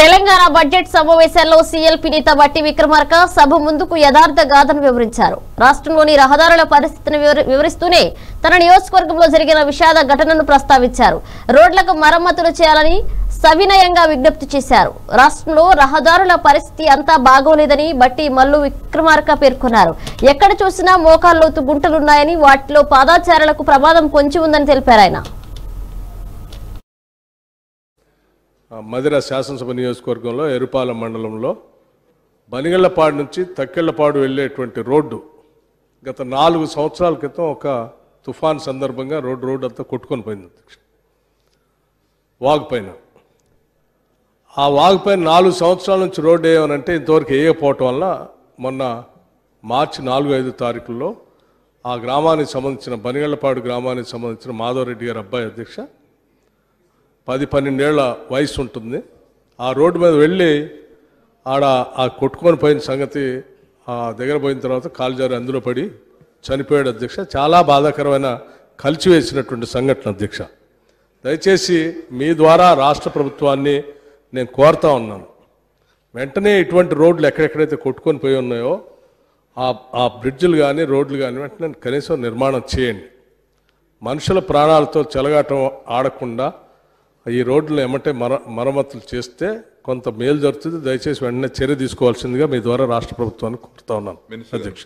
Telangana budget సమావేశాల్లో CLP నేత బట్టి విక్రమార్క సభ ముందుకు యథార్థ గాథను వివరించారు. రాష్ట్రంలోని రహదారుల పరిస్థితిని వివరిస్తూనే తన నియోజకవర్గంలో జరిగిన విషాద ఘటనను ప్రస్తావించారు. రోడ్లకు మరమ్మతులు చేయాలని సవినయంగా విజ్ఞప్తి చేశారు. రాష్ట్రంలో రహదారుల పరిస్థితి అంతా బాగోలేదని బట్టి మల్లు విక్రమార్క పేర్కొన్నారు. ఎక్కడ చూసినా మోకాల్లోతు గుంటలున్నాయని వాటిలో పాదాచారులకు ప్రమాదం పొంచి ఉందని తెలిపారు ఆయన ఆ, మధిర శాసనసభ నియోజకవర్గంలో ఎరుపాలెం మండలంలో బనిగళ్ళపాడు నుంచి తక్కెళ్ళపాడు వెళ్ళేటువంటి రోడ్డు గత నాలుగు సంవత్సరాల క్రితం ఒక తుఫాన్ సందర్భంగా రోడ్డు రోడ్డు అంతా కొట్టుకొని పోయింది అధ్యక్ష వాగు పైన. ఆ వాగు పైన నాలుగు సంవత్సరాల నుంచి రోడ్డు వేయమనంటే ఇంతవరకు వేయకపోవటం వల్ల మొన్న మార్చి నాలుగు ఐదు తారీఖుల్లో ఆ గ్రామానికి సంబంధించిన బనిగళ్ళపాడు గ్రామానికి సంబంధించిన మాధవరెడ్డి గారు అబ్బాయి అధ్యక్ష పది పన్నెండేళ్ళ వయసు ఉంటుంది. ఆ రోడ్డు మీద వెళ్ళి ఆడ ఆ కొట్టుకొని పోయిన సంగతి ఆ దగ్గర పోయిన తర్వాత కాలుజారి అందులో పడి చనిపోయాడు అధ్యక్ష. చాలా బాధాకరమైన కలిచివేసినటువంటి సంఘటన అధ్యక్ష. దయచేసి మీ ద్వారా రాష్ట్ర ప్రభుత్వాన్ని నేను కోరుతా ఉన్నాను. వెంటనే ఇటువంటి రోడ్లు ఎక్కడెక్కడైతే కొట్టుకొని పోయి ఉన్నాయో ఆ ఆ బ్రిడ్జిలు కానీ రోడ్లు కానీ వెంటనే కనీసం నిర్మాణం చేయండి. మనుషుల ప్రాణాలతో చెలగాటం ఆడకుండా ఈ రోడ్లు ఎమ్మటే మర మరమ్మతులు చేస్తే కొంత మేలు జరుగుతుంది. దయచేసి వెంటనే చర్య తీసుకోవాల్సిందిగా మీ ద్వారా రాష్ట్ర ప్రభుత్వాన్ని కోరుతా ఉన్నాను. అధ్యక్ష